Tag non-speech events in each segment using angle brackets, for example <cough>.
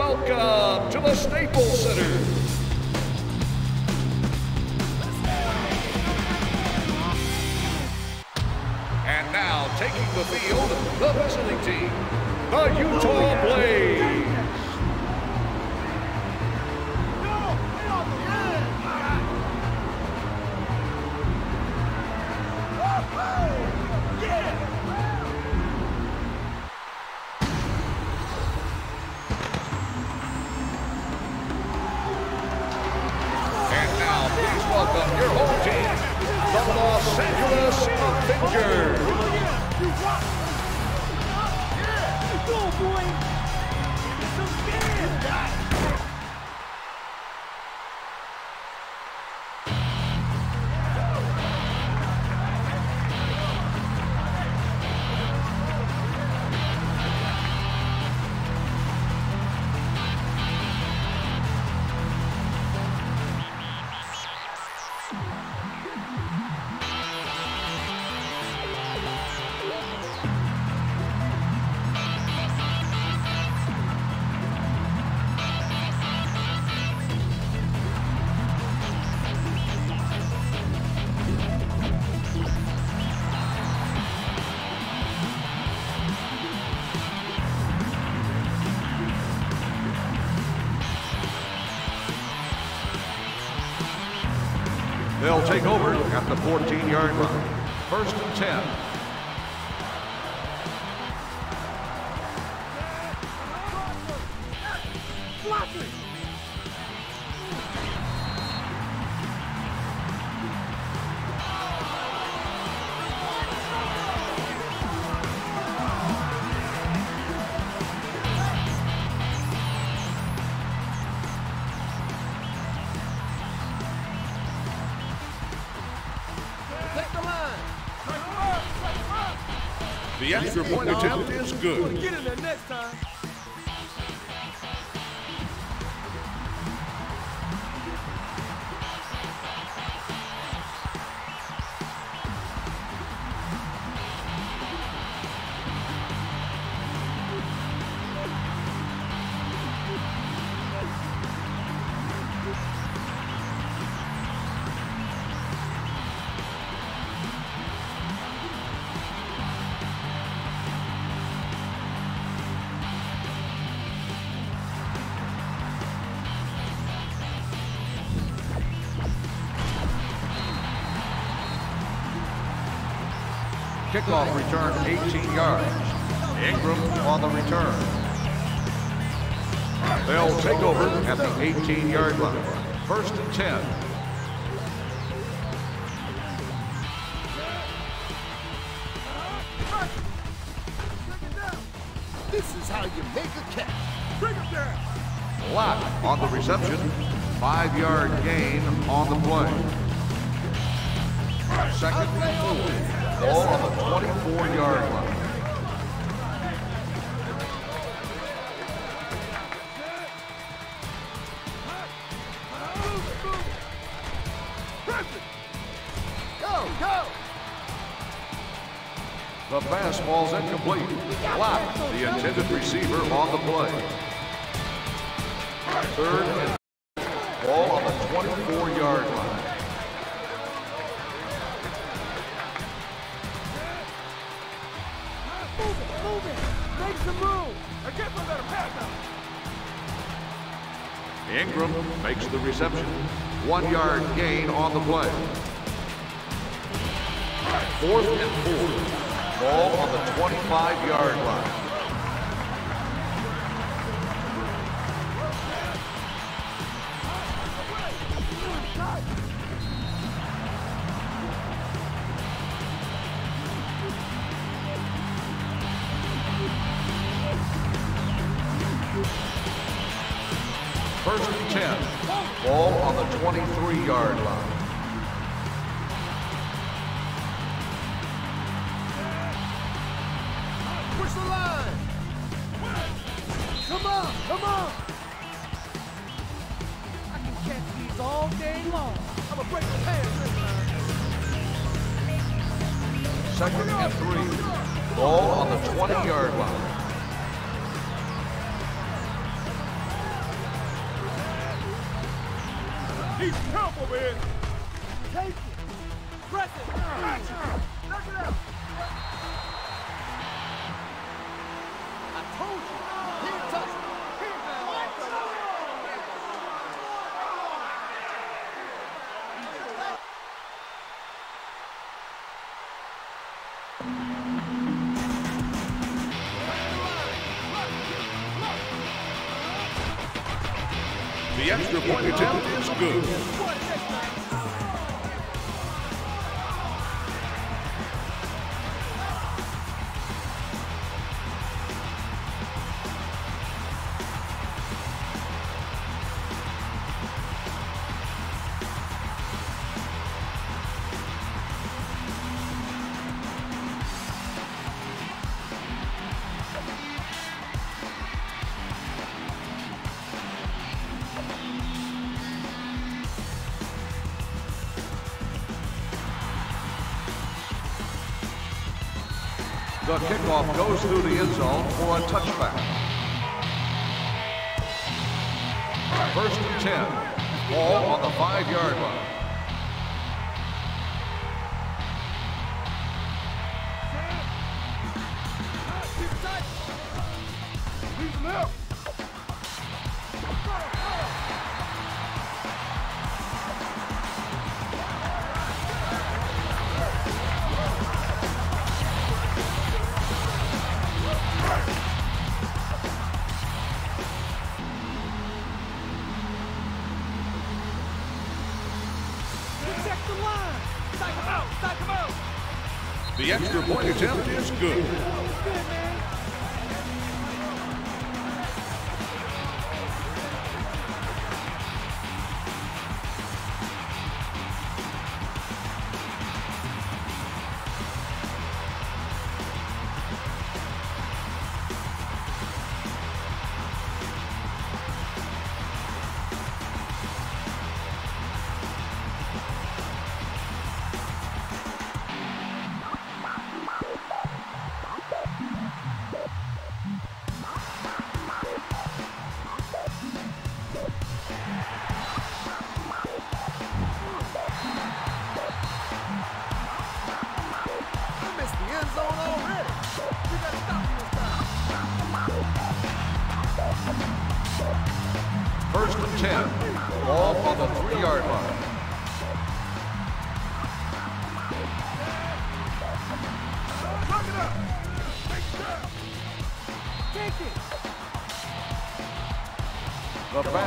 Welcome to the Staples Center. And now taking the field, the visiting team, the Utah Blaze. And Los Angeles Avengers. They'll take over at the 14-yard line. First and 10. Kickoff return 18 yards. Ingram on the return. They'll take over at the 18-yard line. First and 10. This is how you make a catch. Bring him down. On the reception. Five-yard gain on the play. Second and four. Ball on the 24-yard line. Go, go. The fastball's incomplete. Lott, the intended receiver on the play. Third and Reception. One-yard gain on the play. Fourth and four. Ball on the 25-yard line. First and 10. Ball on the 23-yard line. Is good. The kickoff goes through the end zone for a touchback. First and 10. Ball on the five-yard line.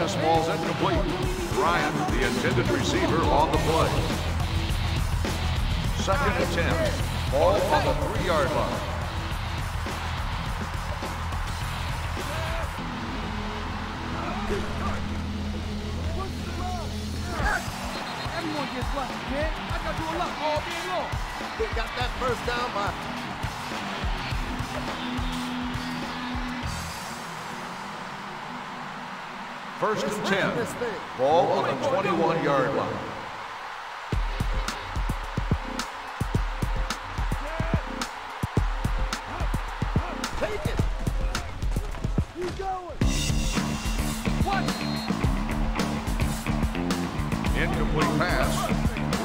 Fastball's incomplete. Ryan, the intended receiver, on the play. Second and 10. Ball on the three-yard line. Everyone gets lucky, man. I got you a lot all day long. We got that first down by First and 10. Ball on the 21-yard line. Incomplete pass.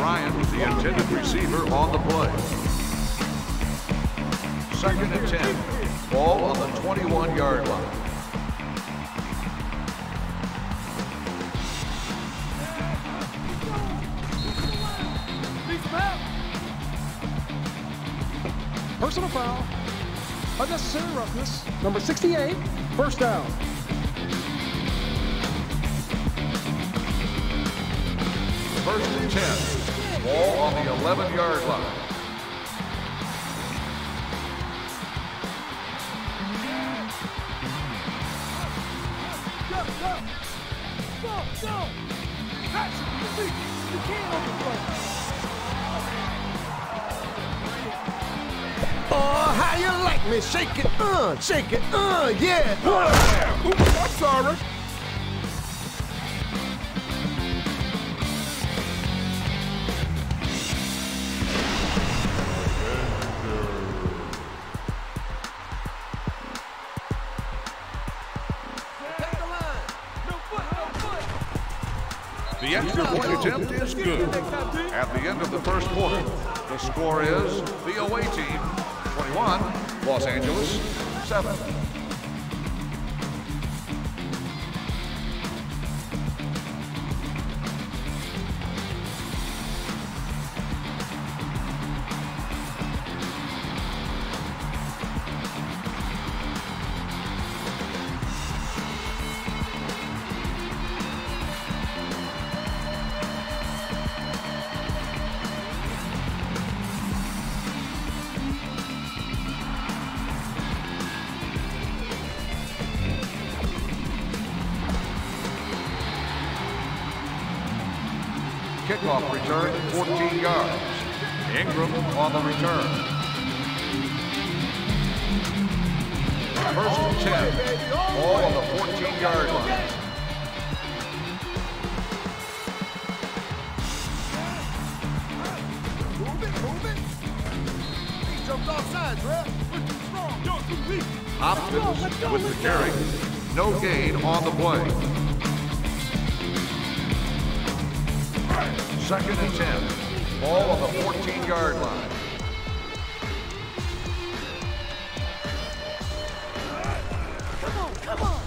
Ryan, the intended receiver, on the play. Second and 10. Ball on the 21-yard line. Personal foul. Unnecessary roughness. Number 68. First down. First and 10. Ball on the 11-yard line. Go, go. Go, go. Catch it. You think you can't overthrow. Like? Shake it, uh, shake it, uh, yeah. Oops, I'm sorry. Kickoff return 14 yards. Ingram on the return. First and 10. Ball on the 14-yard line. Move it, move it. He jumped off sides, bruh. We're too strong. You're too weak. Hopkins with the carry. No gain on the play. Second and 10. Ball on the 14-yard line. Come on, come on.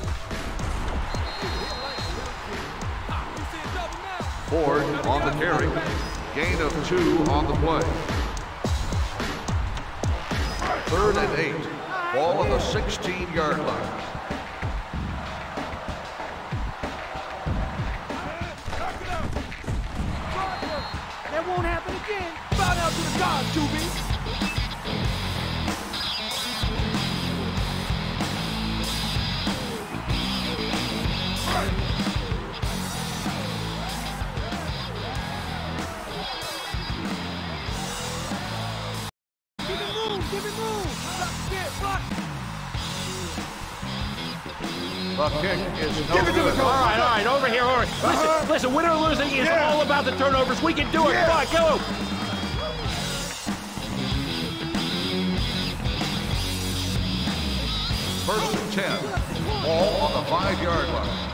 Ford on the carry. Gain of two on the play. Third and eight. Ball on the 16-yard line. Kick is no Give it to the good. coach. All right, all right, over here, over here. Listen, Uh-huh. listen, winning or losing is Yeah. all about the turnovers. We can do it. Yeah. Come on, go. First and 10. Ball on the five-yard line.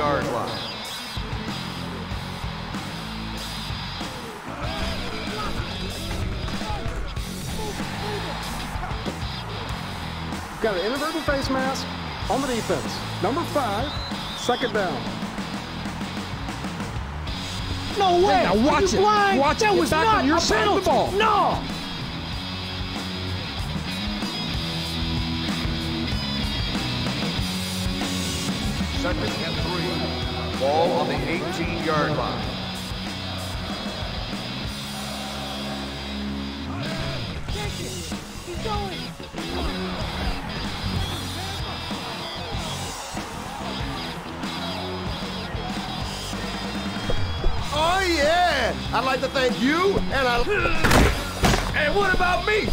25-yard line. Got an inadvertent face mask on the defense. Number five, second down. No way. now watch Are you it. blind? Watch it. That Get was back not on your a side of the ball. No. Second and three. Ball on the 18-yard line. Take it. Keep going. Oh, yeah. I'd like to thank you, and I... <laughs> And what about me?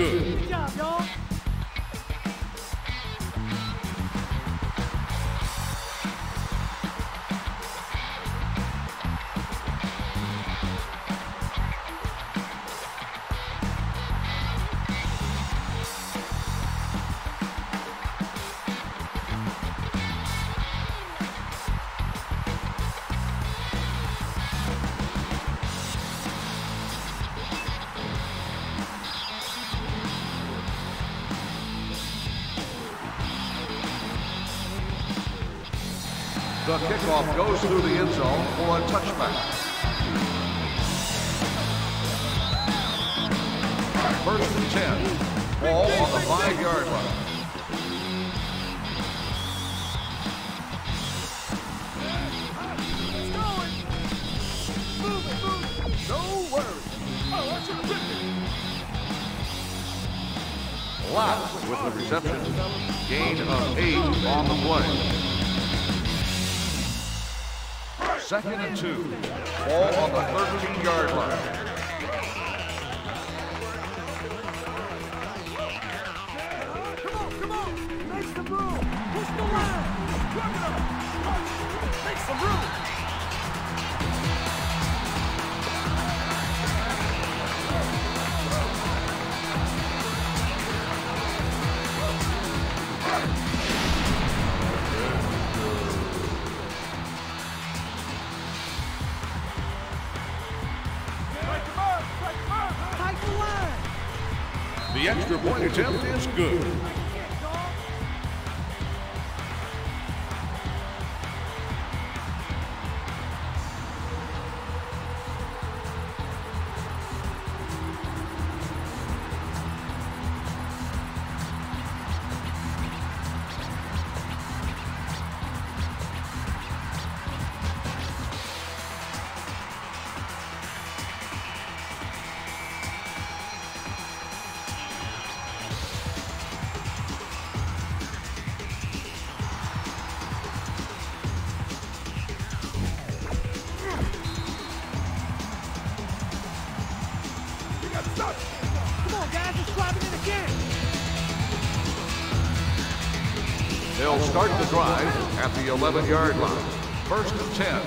Good. Kickoff goes through the end zone for a touchback. First and 10. Ball on the five-yard line. Lott with the reception. Gain of eight on the play. Second and two. Ball on the 13-yard line. Come on, come attempt is good. Again. They'll start the drive at the 11-yard line. First and 10.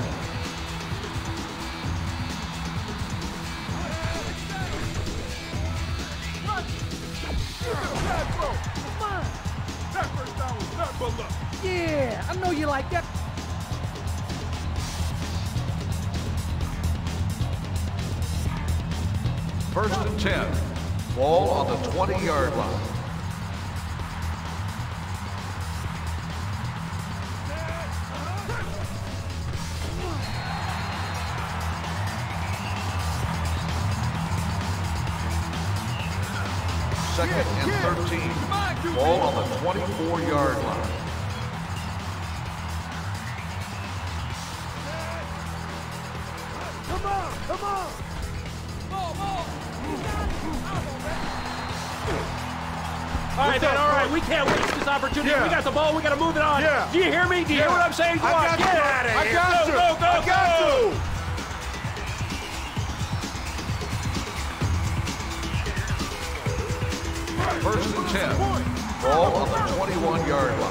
Yeah, I know you like that. 20-yard line. All right, all right. We can't waste this opportunity. Yeah. We got the ball. We got to move it on. Yeah. Do you hear me? Do you hear what I'm saying? Go I on. got Get you. out of I here. got go, you. go, go, I got go. you. First and 10. Ball on the 21-yard line.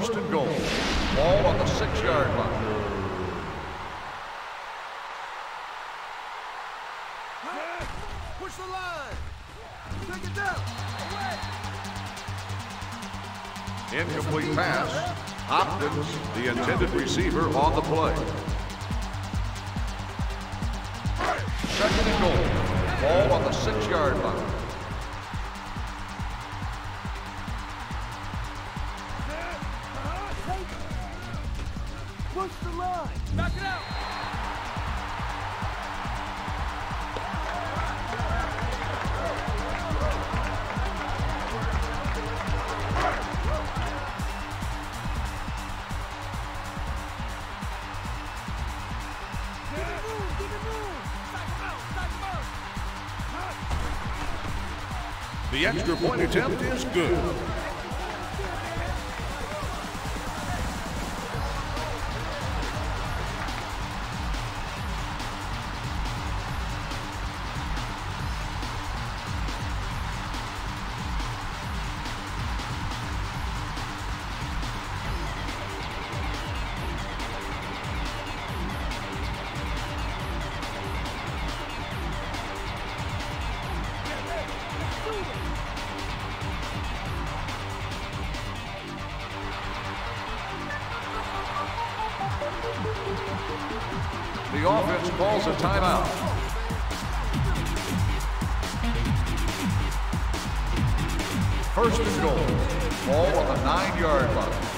First and goal. Ball on the six-yard line. Push the line. Take it down. Incomplete pass. Hopkins, the intended receiver, on the play. Extra point attempt is good. Offense calls a timeout. First and goal. Ball on the nine-yard line.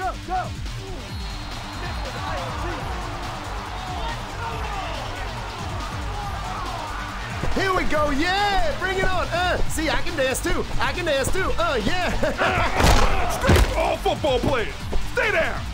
Go, go! Here we go, yeah! Bring it on! Uh, see, I can dance too. I can dance too. Uh, yeah! <laughs> Straight all football players! Stay there!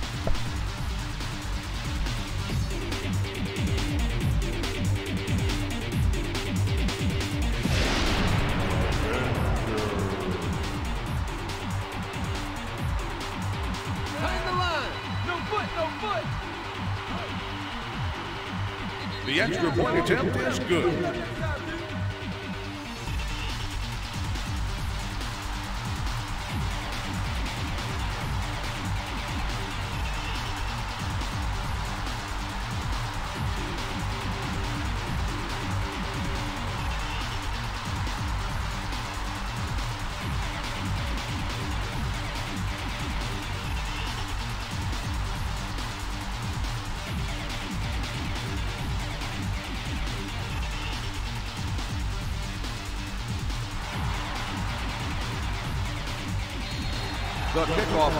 The extra point attempt is good.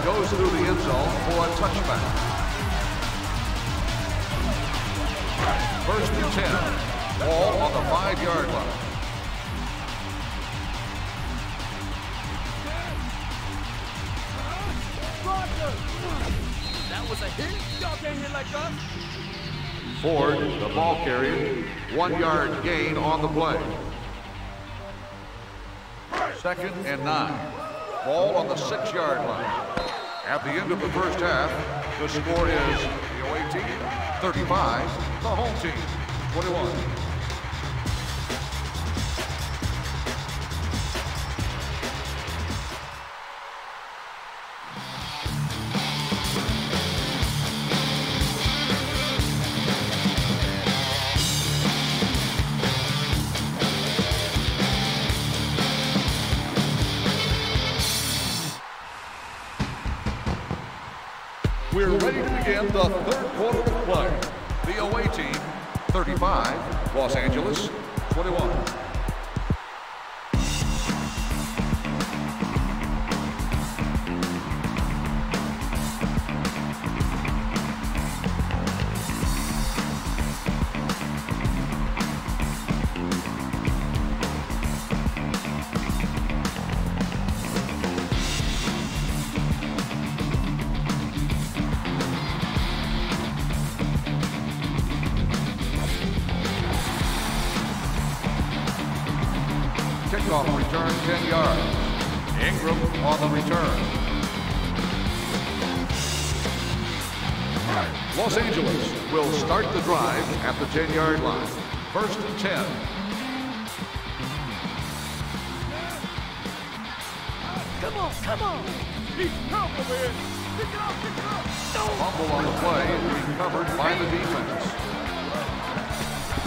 Goes through the end zone for a touchback. First and 10. Ball on the five-yard line. That was a hit? Y'all can't hit like us. Ford, the ball carrier, one-yard gain on the play. Second and nine. Ball on the six-yard line. At the end of the first half, the score is the away team 35, the home team 21. Los Angeles will start the drive at the 10-yard line. First and 10. Come on, come on! He's help over! Pick it up, pick it up! No! Fumble on the play recovered by the defense.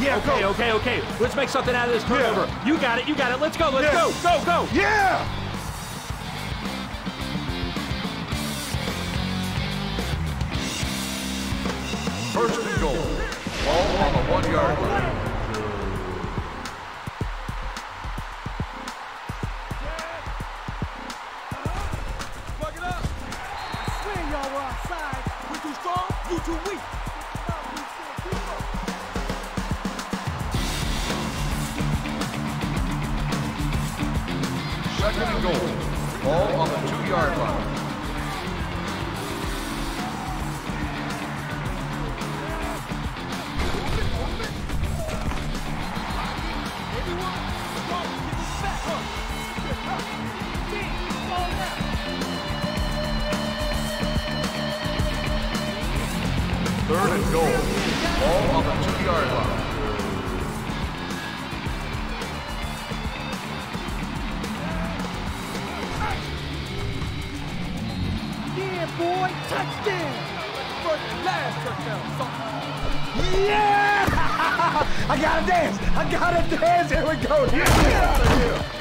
Yeah, okay, okay, okay. Let's make something out of this turnover. You got it, you got it. Let's go, let's Yeah. go, go, go. Yeah! Goal. Ball on the one-yard line. Boy, touchdown! First and last touchdown. Yeah! <laughs> I gotta dance! I gotta dance! Here we go! Yeah! Get out of here!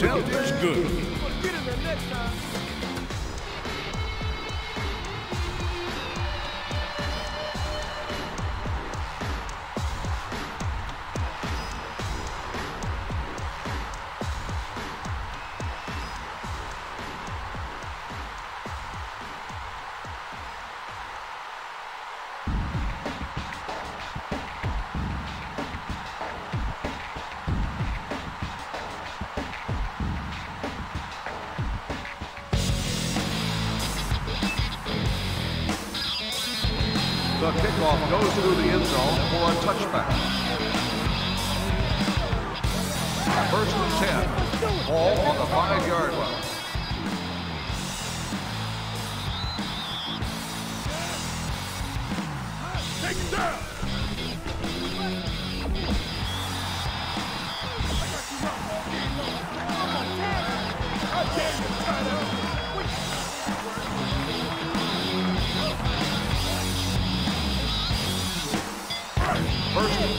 Point is good.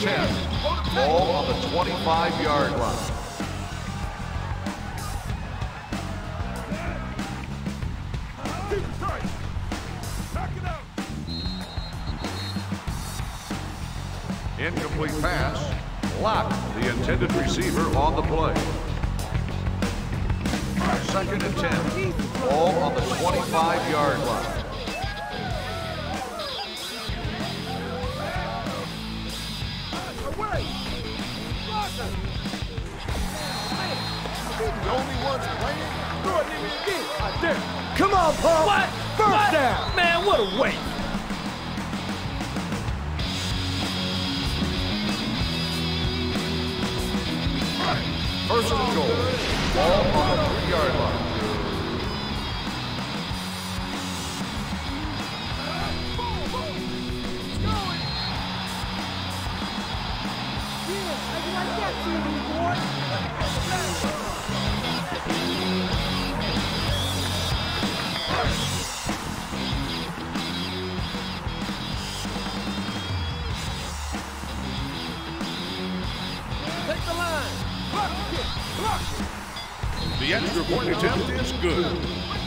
10. Ball on the 25-yard line. Incomplete pass. Lock, the intended receiver on the play. Second and 10. Ball on the 25-yard line. Me again! Come on, Paul! What? First What? down! Man, what a waste. First and goal. Ball on the three-yard line. The extra point attempt is good.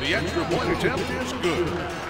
The extra point attempt is good.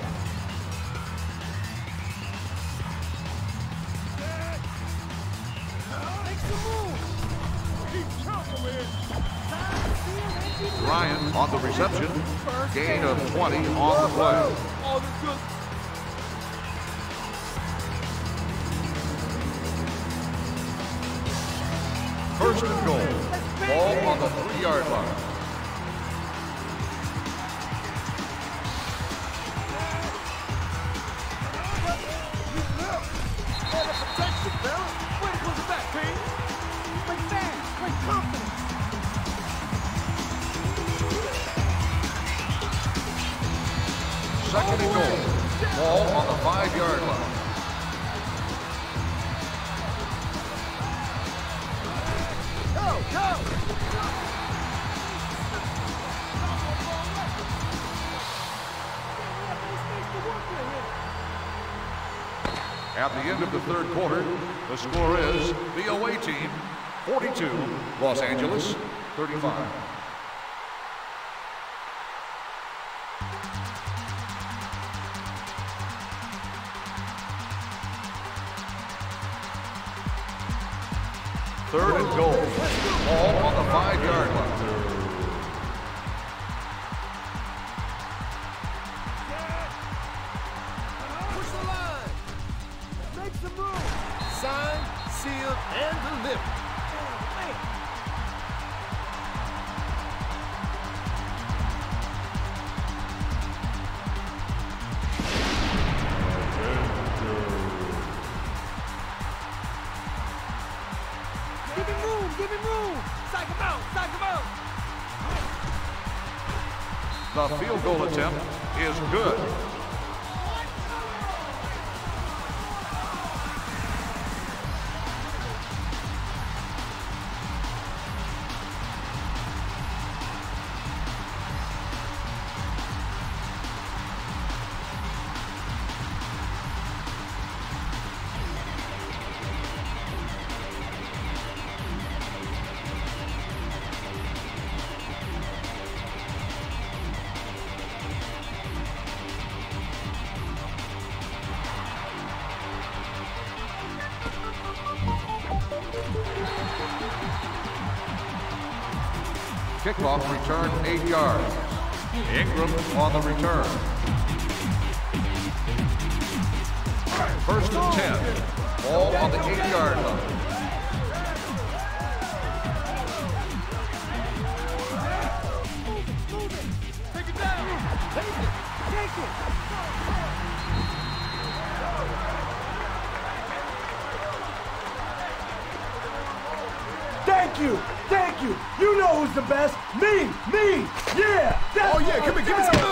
the reception. Gain of 20 on the play. At the end of the third quarter, the score is the away team 42, Los Angeles 35. Kickoff return eight yards. Ingram on the return. First and 10. Ball on the eight-yard line. Take it down. Take it. Take it. Thank you, thank you. Know who's the best. Me, me, yeah. That's Oh, yeah, come here, give me some.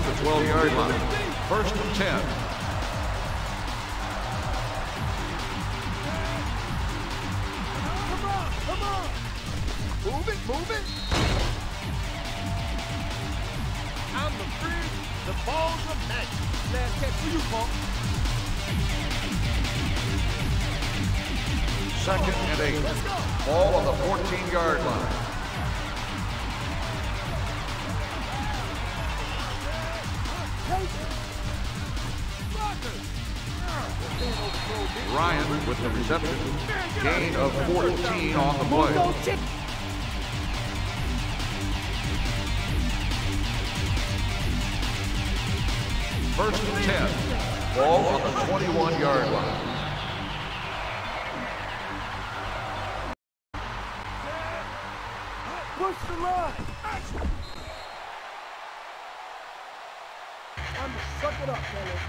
At the 12-yard line. First and 10. First and 10. Ball on the 21-yard line. Push the line. I'm suck it up, fellas.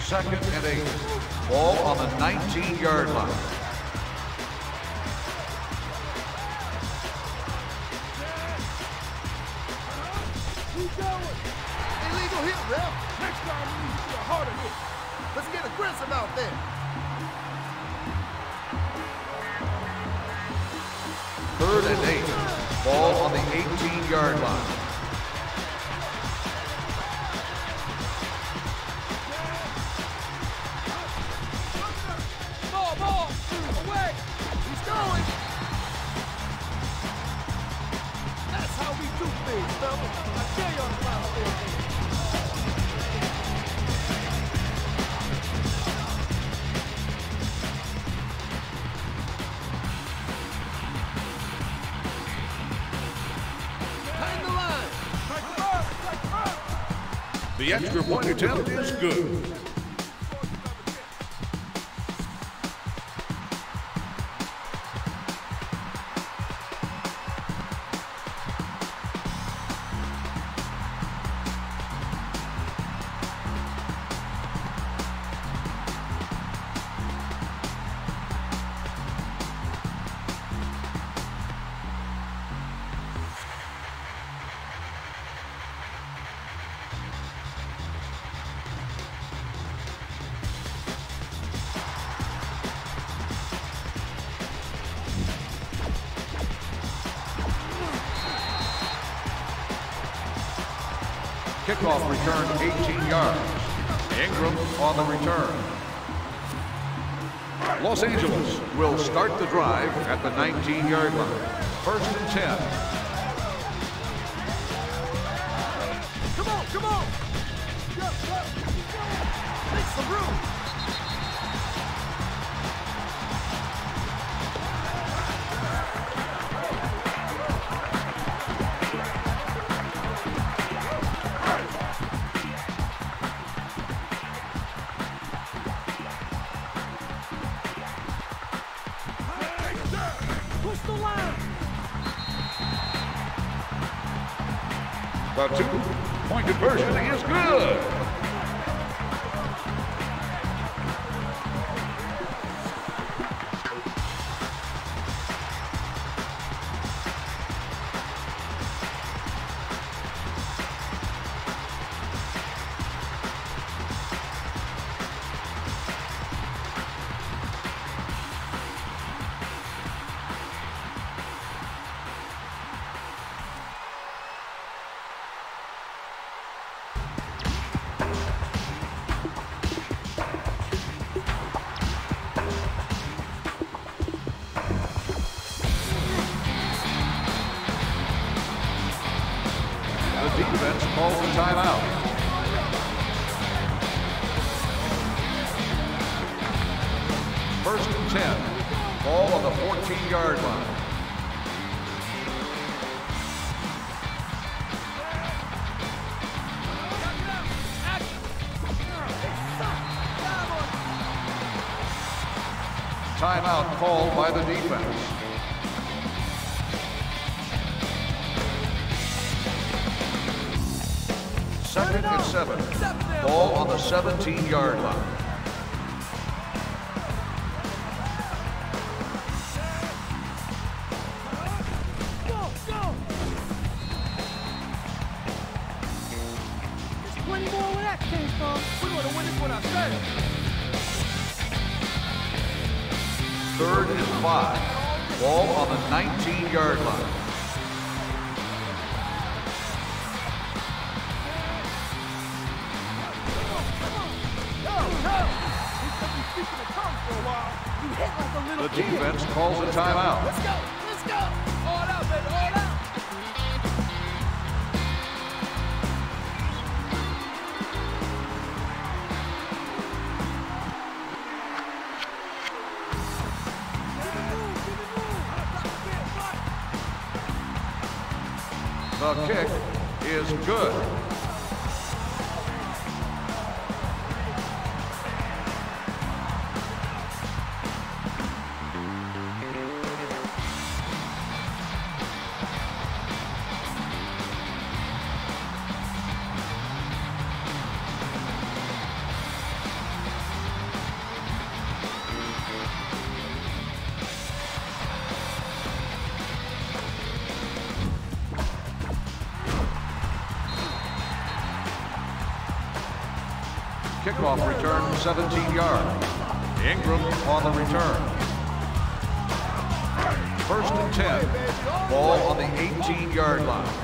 Second and eight. Ball on the 19-yard line. Aggressive out there. Extra point attempt is good. Kickoff return 18 yards. Ingram on the return. Los Angeles will start the drive at the 19-yard line. First and 10. Called by the defense. Second and seven. Ball on the 17-yard line. The kick is good. 17 yards. Ingram on the return. First and 10. Ball on the 18-yard line.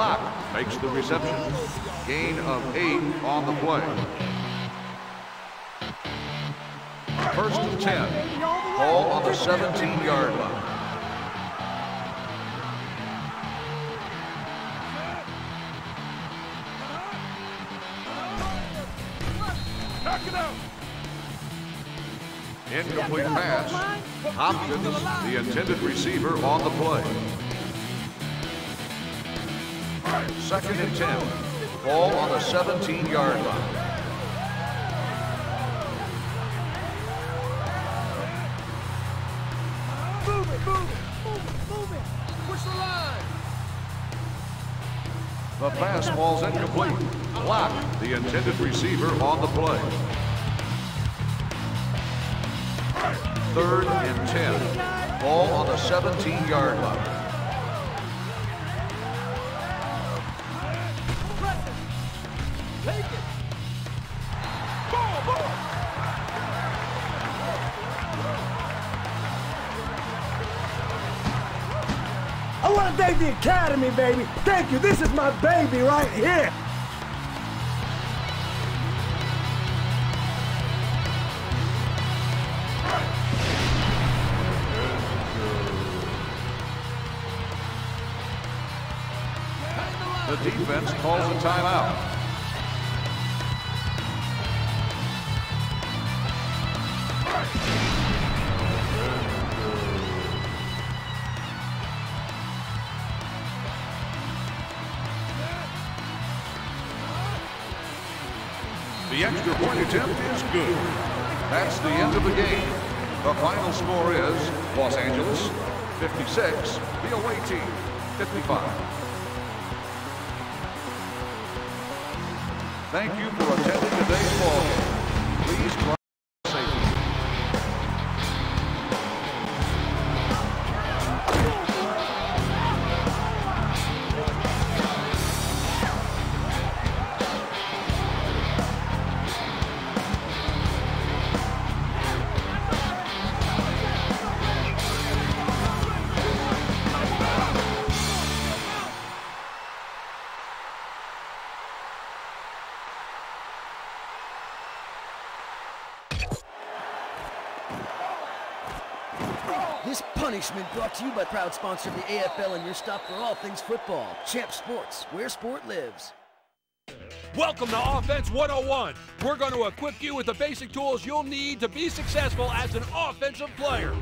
Lock makes the reception. Gain of eight on the play. First and 10. Ball on the 17-yard line. Incomplete pass. Hopkins, the intended receiver, on the play. Second and 10. Ball on the 17-yard line. Push the line. The pass falls incomplete. Lock, the intended receiver, on the play. Third and 10. Ball on the 17-yard line. The Academy, baby. Thank you. This is my baby right here. The defense calls a timeout. Extra point attempt is good. That's the end of the game. The final score is Los Angeles 56, the away team 55. Thank you for attending today's ball game. Punishment brought to you by proud sponsor of the AFL and your stop for all things football. Champ Sports, where sport lives. Welcome to Offense 101. We're going to equip you with the basic tools you'll need to be successful as an offensive player.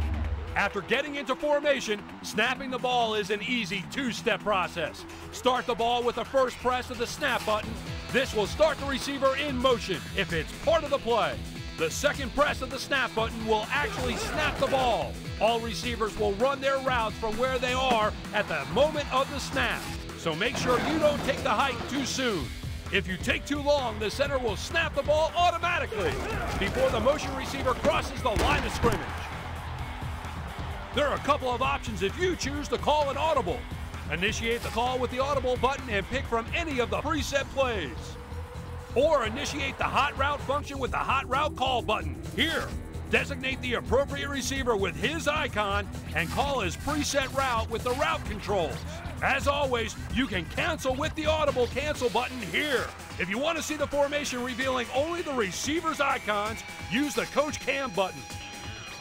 After getting into formation, snapping the ball is an easy two-step process. Start the ball with the first press of the snap button. This will start the receiver in motion if it's part of the play. The second press of the snap button will actually snap the ball. All receivers will run their routes from where they are at the moment of the snap. So make sure you don't take the hike too soon. If you take too long, the center will snap the ball automatically before the motion receiver crosses the line of scrimmage. There are a couple of options if you choose to call an audible. Initiate the call with the audible button and pick from any of the preset plays. Or initiate the hot route function with the hot route call button. Here, designate the appropriate receiver with his icon and call his preset route with the route controls. As always, you can cancel with the audible cancel button here. If you want to see the formation revealing only the receiver's icons, use the Coach Cam button.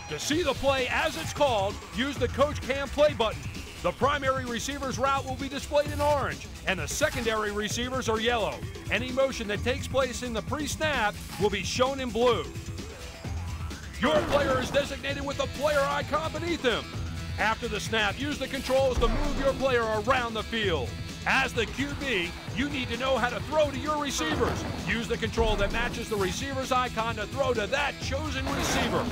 To see the play as it's called, use the Coach Cam play button. The primary receiver's route will be displayed in orange, and the secondary receivers are yellow. Any motion that takes place in the pre-snap will be shown in blue. Your player is designated with a player icon beneath him. After the snap, use the controls to move your player around the field. As the QB, you need to know how to throw to your receivers. Use the control that matches the receiver's icon to throw to that chosen receiver.